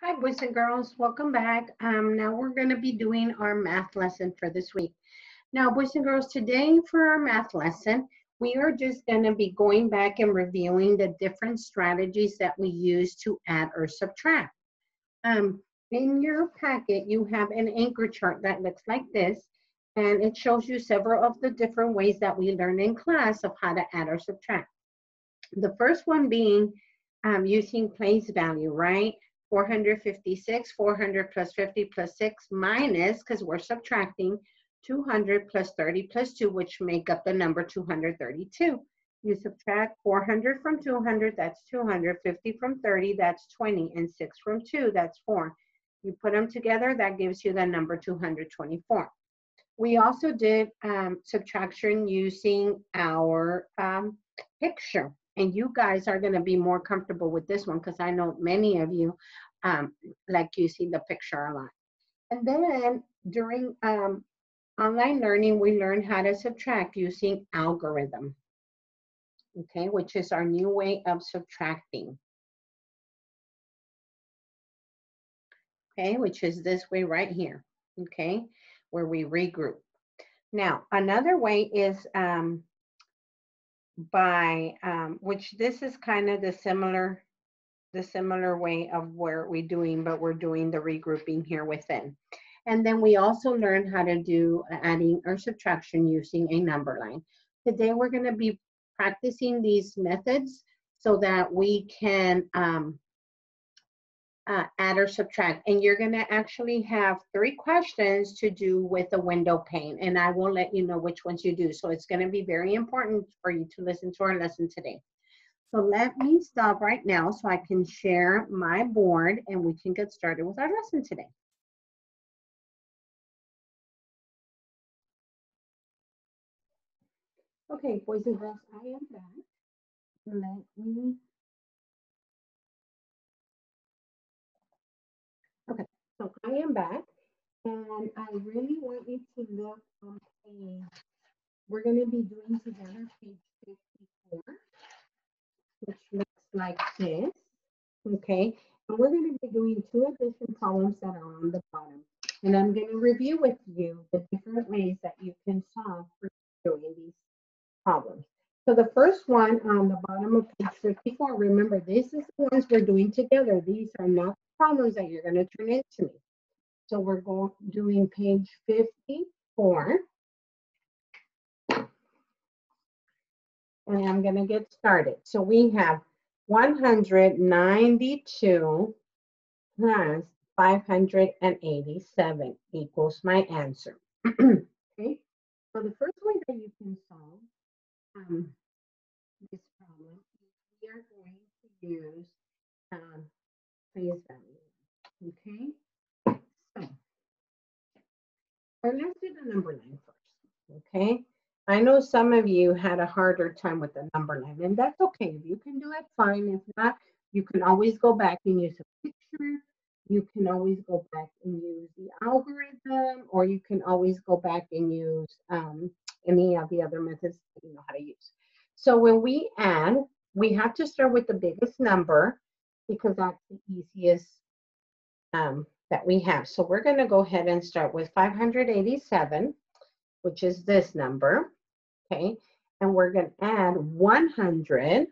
Hi, boys and girls. Welcome back. Um, now we're going to be doing our math lesson for this week. Now, boys and girls, today for our math lesson, we are just going to be going back and reviewing the different strategies that we use to add or subtract. Um, in your packet, you have an anchor chart that looks like this, and it shows you several of the different ways that we learn in class of how to add or subtract. The first one being um, using place value, right? 456, 400 plus 50 plus 6 minus, because we're subtracting, 200 plus 30 plus 2, which make up the number 232. You subtract 400 from 200, that's 250 from 30, that's 20, and 6 from 2, that's 4. You put them together, that gives you the number 224. We also did um, subtraction using our um, picture and you guys are going to be more comfortable with this one because I know many of you um, like you see the picture a lot. And then during um, online learning, we learn how to subtract using algorithm, okay, which is our new way of subtracting. Okay, which is this way right here, okay, where we regroup. Now, another way is um, by um, which this is kind of the similar the similar way of where we're doing but we're doing the regrouping here within. And then we also learn how to do adding or subtraction using a number line. Today we're going to be practicing these methods so that we can um, uh, add or subtract. And you're going to actually have three questions to do with a window pane. And I will let you know which ones you do. So it's going to be very important for you to listen to our lesson today. So let me stop right now so I can share my board and we can get started with our lesson today. Okay, boys and girls, I am back. Let me So I am back and I really want you to look um, on page, we're going to be doing together page 54, which looks like this, okay? And we're going to be doing two addition problems that are on the bottom. And I'm going to review with you the different ways that you can solve for doing these problems. So the first one on the bottom of page 54, remember this is the ones we're doing together. These are not problems that you're going to turn into me. So we're going doing page 54. And I'm going to get started. So we have 192 plus 587 equals my answer. okay, so the first way that you can solve um, this problem we are going to use um, place value. Okay, so let's do the number line first. Okay, I know some of you had a harder time with the number line, and that's okay. If you can do it, fine. If not, you can always go back and use a picture. You can always go back and use the algorithm, or you can always go back and use um, any of the other methods that you know how to use. So when we add, we have to start with the biggest number because that's the easiest um, that we have. So we're going to go ahead and start with 587, which is this number, okay? And we're going to add 100.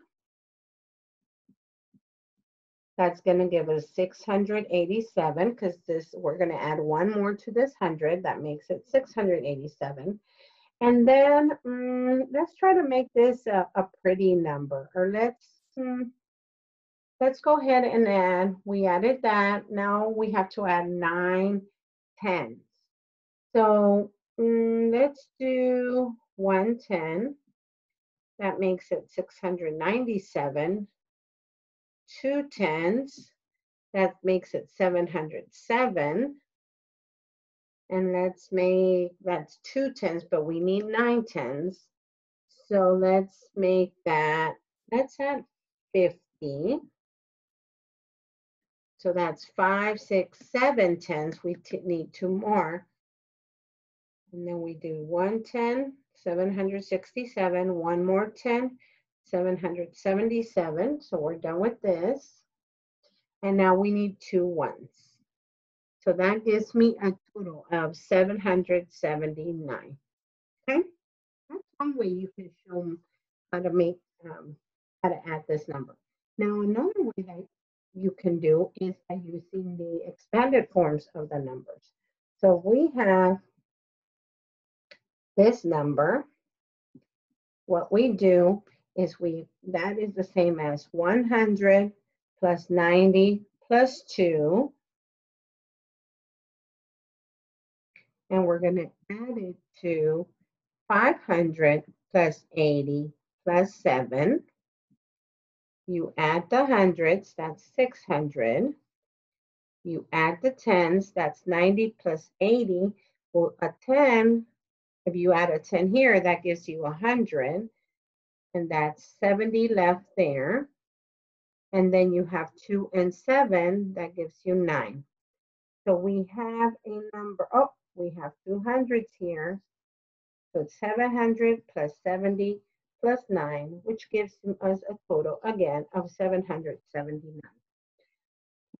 That's going to give us 687 because this we're going to add one more to this 100. That makes it 687. And then um, let's try to make this a, a pretty number. Or let's, um, let's go ahead and add, we added that. Now we have to add nine tens. So mm, let's do 110. That makes it 697. Two tens, that makes it 707. And let's make, that's two tens, but we need nine tens. So let's make that, let's add 50. So that's five, six, seven tens. We need two more. And then we do 110, 767, one more 10, 777. So we're done with this. And now we need two ones. So that gives me a total of 779. Okay? That's one way you can show how to make, um, how to add this number. Now, another way that you can do is by using the expanded forms of the numbers. So we have this number. What we do is we, that is the same as 100 plus 90 plus 2. And we're going to add it to 500 plus 80 plus 7. You add the hundreds, that's 600. You add the tens, that's 90 plus 80. Well, a 10, if you add a 10 here, that gives you 100. And that's 70 left there. And then you have 2 and 7, that gives you 9. So we have a number, oh, we have two hundreds here. So it's 700 plus 70 plus 9, which gives us a total, again, of 779.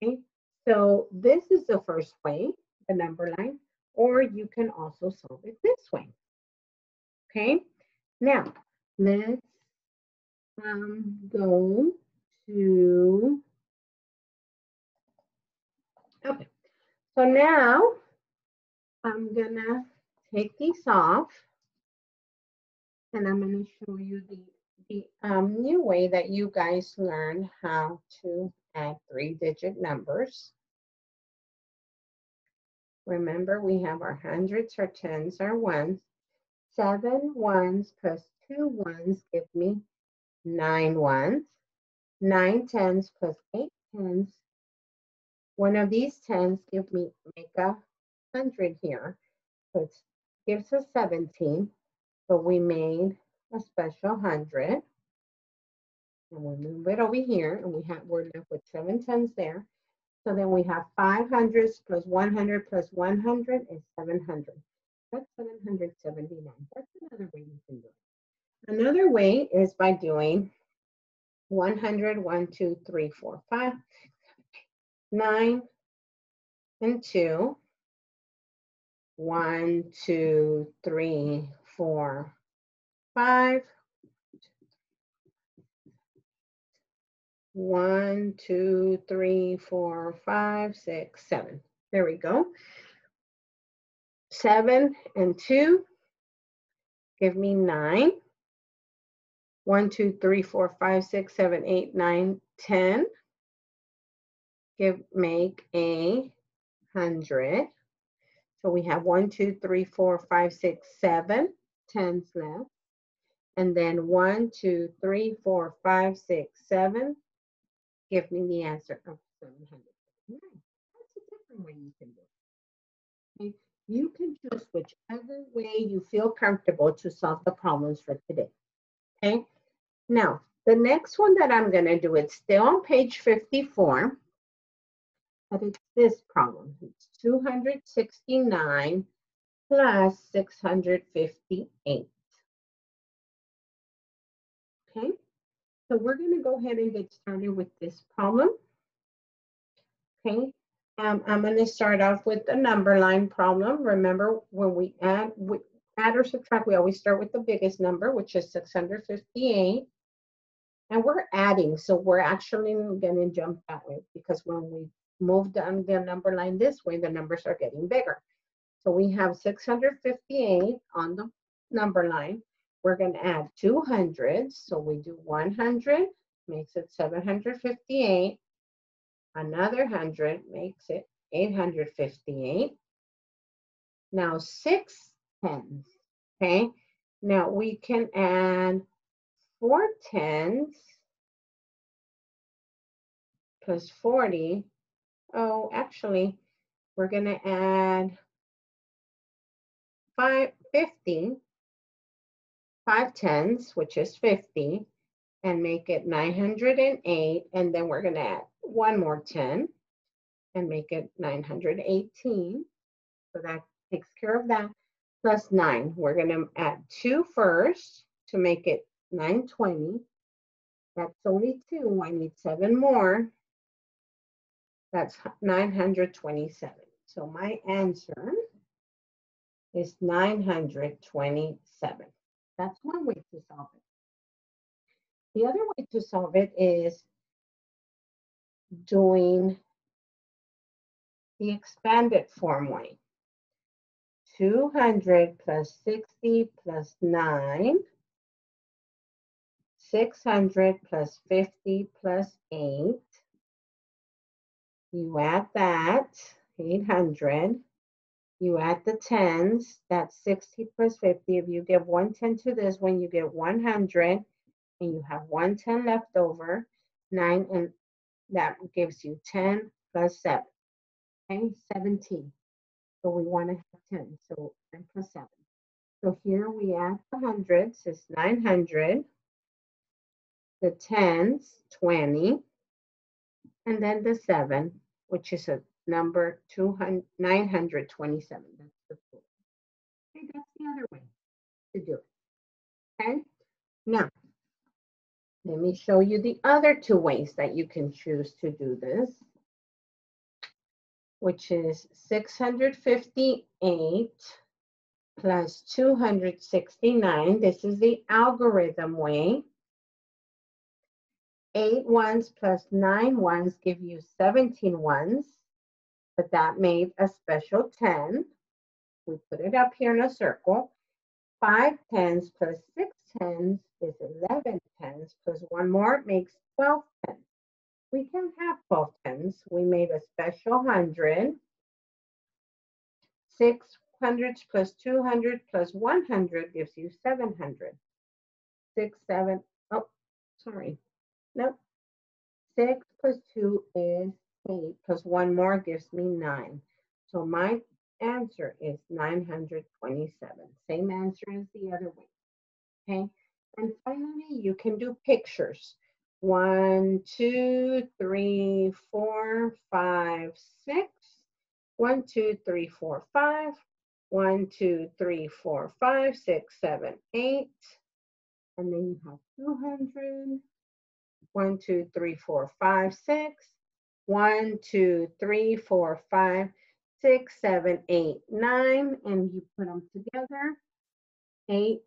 Okay, so this is the first way, the number line, or you can also solve it this way. Okay, now let's um, go to, okay, so now I'm gonna take these off and I'm to show you the, the um, new way that you guys learn how to add three-digit numbers. Remember, we have our hundreds, our tens, our ones. Seven ones plus two ones give me nine ones. Nine tens plus eight tens. One of these tens give me, make a hundred here. So it gives us 17. So we made a special hundred. And we move it over here and we have, we're left with seven tens there. So then we have five hundreds plus 100 plus 100 is 700. That's 779. That's another way you can do it. Another way is by doing 100, 1, 2, 3, 4, 5, 9, and 2. 1, 2, 3, four, five. One, two, three, four, five, six, seven. There we go. Seven and two give me nine. One, two, three, four, five, six, seven, eight, nine, ten. Give make a hundred. So we have one, two, three, four, five, six, seven tens left. And then one, two, three, four, five, six, seven. Give me the answer of 709. That's a different way you can do it. Okay? You can choose whichever way you feel comfortable to solve the problems for today. Okay. Now, the next one that I'm going to do, it's still on page 54, but it's this problem. It's 269 plus 658. Okay, so we're going to go ahead and get started with this problem. Okay, um, I'm going to start off with the number line problem. Remember, when we add, we add or subtract, we always start with the biggest number, which is 658. And we're adding, so we're actually going to jump that way because when we move down um, the number line this way, the numbers are getting bigger. So we have 658 on the number line. We're going to add 200. So we do 100, makes it 758. Another 100 makes it 858. Now six tens, okay? Now we can add four tens plus 40. Oh, actually, we're going to add five, 50, five tens, which is 50, and make it 908. And then we're going to add one more 10 and make it 918. So that takes care of that. Plus 9. We're going to add 2 first to make it 920. That's only 2. I need 7 more. That's 927. So my answer is 927. That's one way to solve it. The other way to solve it is doing the expanded form way. 200 plus 60 plus 9, 600 plus 50 plus 8. You add that, 800. You add the tens, that's 60 plus 50. If you give 110 to this one, you get 100, and you have 110 left over, 9, and that gives you 10 plus 7. Okay, 17. So we want to have 10, so 10 plus 7. So here we add the hundreds, it's 900. The tens, 20. And then the 7, which is a number 200, 927. That's the full. Okay, that's the other way to do it. Okay, now let me show you the other two ways that you can choose to do this, which is 658 plus 269. This is the algorithm way. Eight ones plus nine ones give you 17 ones, but that made a special 10. We put it up here in a circle. Five tens plus six tens is 11 tens, plus one more makes 12 tens. We can have 12 tens. We made a special 100. Six hundreds plus 200 plus 100 gives you 700. Six, seven, oh, sorry. Nope. Six plus two is eight, plus one more gives me nine. So my answer is 927. Same answer as the other way. Okay. And finally, you can do pictures. One, two, three, four, five, six. One, two, three, four, five. One, two, three, four, five, six, seven, eight. And then you have 200. One, two, three, four, five, six. One, two, three, four, five, six, seven, eight, nine. And you put them together. Eight.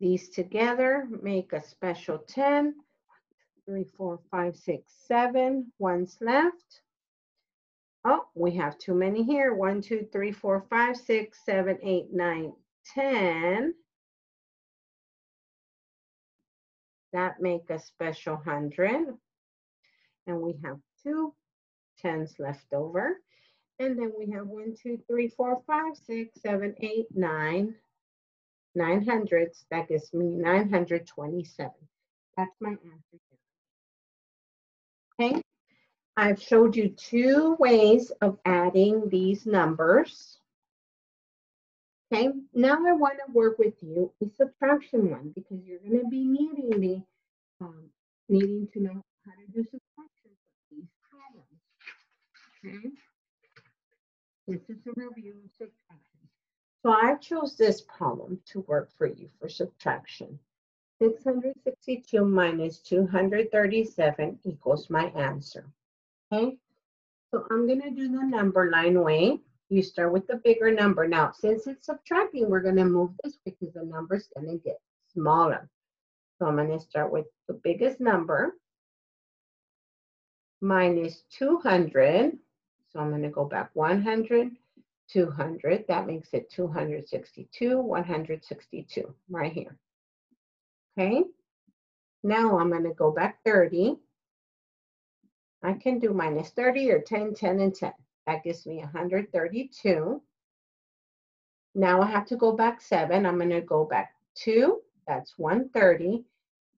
These together make a special 10. Three, four, five, six, seven. One's left. Oh, we have too many here. One, two, three, four, five, six, seven, eight, nine, ten. That make a special hundred. And we have two tens left over. And then we have one, two, three, four, five, six, seven, eight, nine. Nine hundredths. That gives me 927. That's my answer. Okay. I've showed you two ways of adding these numbers. Okay, now I want to work with you a subtraction one because you're going to be needing the um, needing to know how to do subtraction for these problems. Okay, this is a review of subtraction. So I chose this problem to work for you for subtraction. 662 minus 237 equals my answer. Okay, so I'm gonna do the number line way. You start with the bigger number. Now, since it's subtracting, we're gonna move this because the number's gonna get smaller. So I'm gonna start with the biggest number minus 200. So I'm gonna go back 100, 200. That makes it 262, 162 right here. Okay, now I'm gonna go back 30. I can do minus 30 or 10, 10, and 10. That gives me 132. Now I have to go back 7. I'm going to go back 2. That's 130.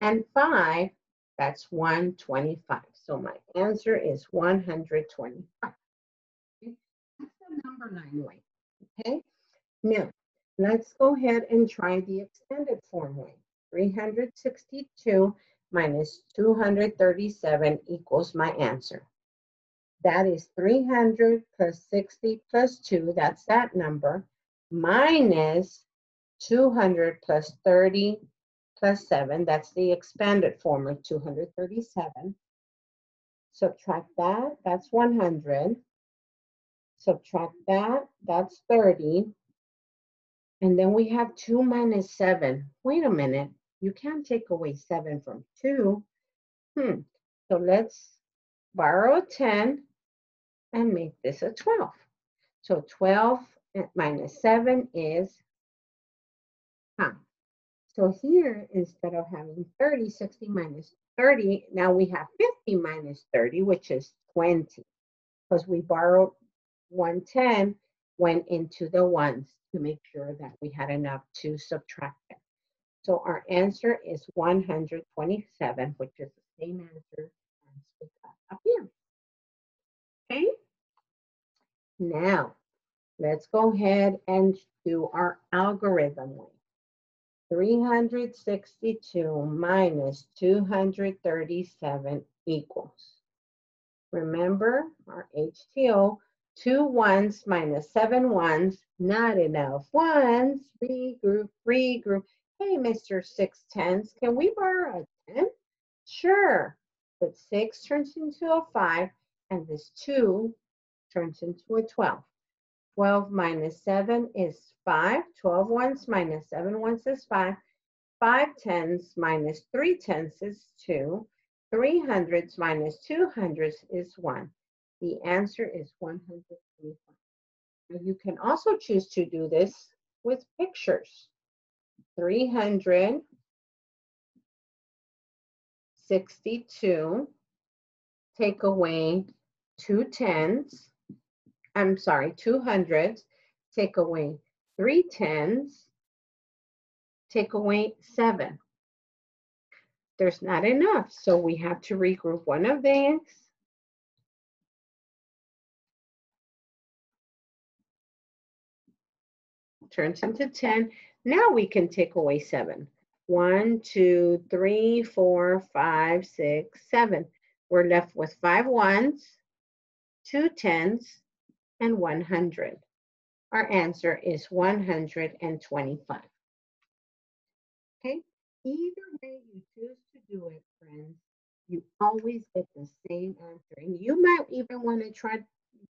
And 5. That's 125. So my answer is 125. Okay? That's the number nine way. Okay. Now, let's go ahead and try the extended form way. 362 minus 237 equals my answer. That is 300 plus 60 plus 2, that's that number, minus 200 plus 30 plus 7, that's the expanded form of 237. Subtract that, that's 100. Subtract that, that's 30. And then we have 2 minus 7. Wait a minute. You can't take away 7 from 2. Hmm. So let's borrow 10 and make this a 12. So 12 minus 7 is 5. So here, instead of having 30, 60 minus 30, now we have 50 minus 30, which is 20. Because we borrowed 110, went into the ones to make sure that we had enough to subtract it. So our answer is 127, which is the same answer as we got up here. Okay? Now, let's go ahead and do our algorithm way. 362 minus 237 equals. Remember our HTO, two ones minus seven ones, not enough ones, regroup, regroup. Hey, Mr. Six Tens, can we borrow a 10? Sure, but six turns into a five, and this two turns into a 12. 12 minus 7 is 5. 12 ones minus 7 ones is 5. 5 tens minus 3 tenths is 2. 3 hundredths minus 2 hundredths is 1. The answer is 125. You can also choose to do this with pictures. 362, take away 2 tens, I'm sorry, two hundreds, take away three tens, take away seven. There's not enough, so we have to regroup one of these. Turns into 10. Now we can take away seven. One, two, three, four, five, six, seven. We're left with five ones, two tens, and 100. Our answer is 125. Okay, either way you choose to do it, friends, you always get the same answer. And you might even want to try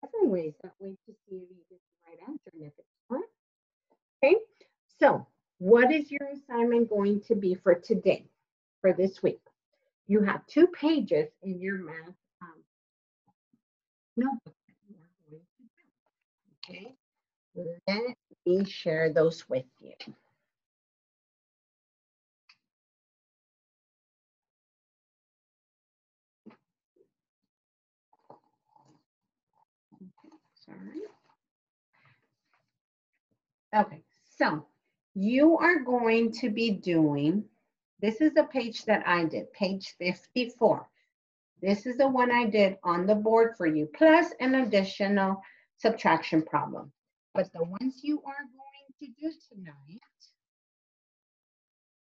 different ways that way to see if you get the right answer and if it's. Okay, so what is your assignment going to be for today, for this week? You have two pages in your math notebook Okay, let me share those with you. Sorry. Okay, so you are going to be doing, this is a page that I did, page 54. This is the one I did on the board for you, plus an additional subtraction problem. But the ones you are going to do tonight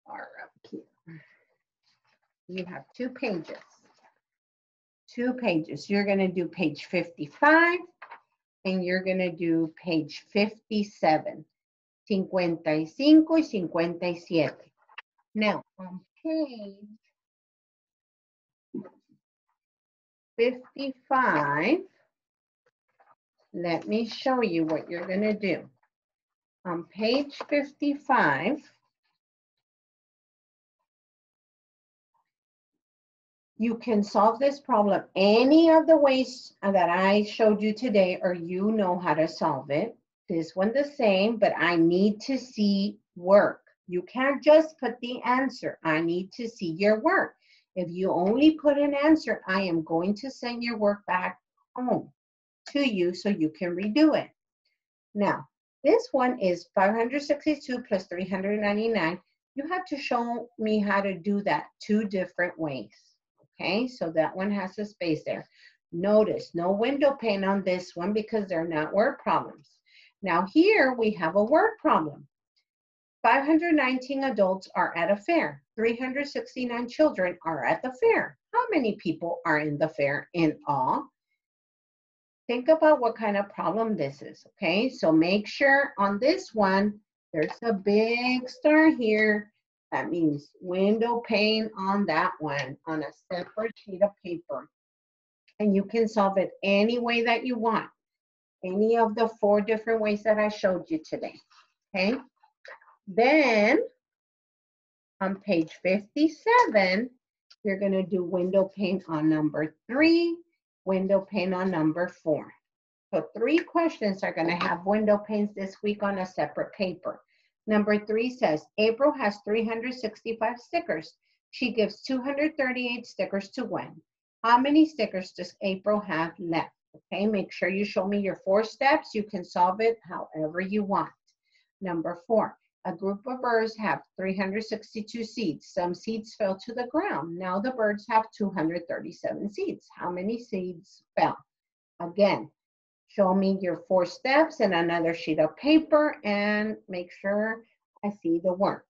are up here. You have two pages. Two pages. You're going to do page 55 and you're going to do page 57. 55 y 57. Now, on page 55, let me show you what you're going to do. On page 55, you can solve this problem any of the ways that I showed you today or you know how to solve it. This one the same, but I need to see work. You can't just put the answer. I need to see your work. If you only put an answer, I am going to send your work back home to you so you can redo it. Now, this one is 562 plus 399. You have to show me how to do that two different ways. Okay, so that one has a space there. Notice no window pane on this one because they're not word problems. Now here we have a word problem. 519 adults are at a fair. 369 children are at the fair. How many people are in the fair in all? think about what kind of problem this is, okay? So make sure on this one, there's a big star here. That means window pane on that one on a separate sheet of paper. And you can solve it any way that you want. Any of the four different ways that I showed you today. Okay? Then on page 57, you're going to do window pane on number three, window pane on number four. So three questions are going to have window panes this week on a separate paper. Number three says, April has 365 stickers. She gives 238 stickers to Gwen. How many stickers does April have left? Okay, make sure you show me your four steps. You can solve it however you want. Number four, a group of birds have 362 seeds. Some seeds fell to the ground. Now the birds have 237 seeds. How many seeds fell? Again, show me your four steps and another sheet of paper and make sure I see the work.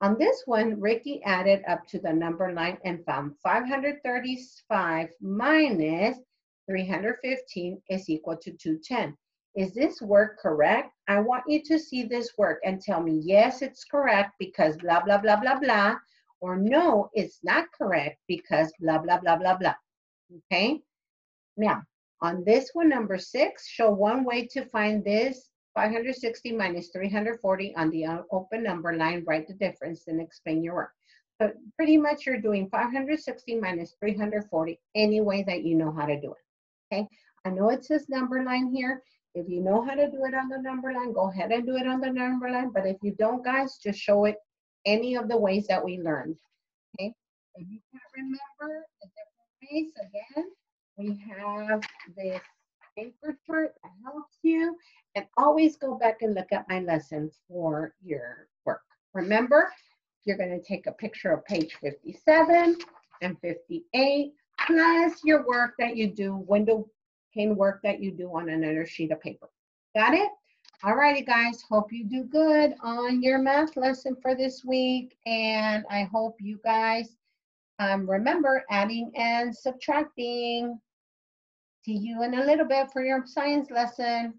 On this one, Ricky added up to the number line and found 535 minus 315 is equal to 210. Is this work correct? I want you to see this work and tell me, yes, it's correct because blah, blah, blah, blah, blah, or no, it's not correct because blah, blah, blah, blah, blah. Okay? Now, on this one, number six, show one way to find this 560 minus 340 on the open number line, write the difference and explain your work. So pretty much you're doing 560 minus 340 any way that you know how to do it. Okay, I know it says number line here. If you know how to do it on the number line, go ahead and do it on the number line. But if you don't, guys, just show it any of the ways that we learned. Okay. If you can't remember the different ways, again, we have this paper chart that helps you. And always go back and look at my lesson for your work. Remember, you're going to take a picture of page 57 and 58, plus your work that you do, window work that you do on another sheet of paper. Got it? All righty, guys. Hope you do good on your math lesson for this week. And I hope you guys um, remember adding and subtracting. See you in a little bit for your science lesson.